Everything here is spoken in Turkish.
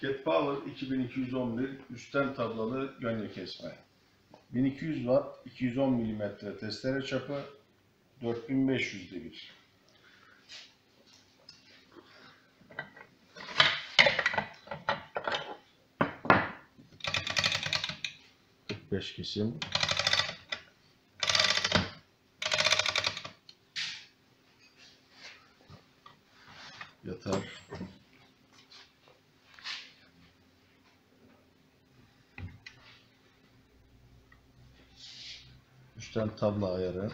Cat Power 2211 üstten tablalı gönye kesme. 1200 Watt 210 mm testere çapı 4500 devir. Beş kesim. Yatar. Üstten tabla ayarı.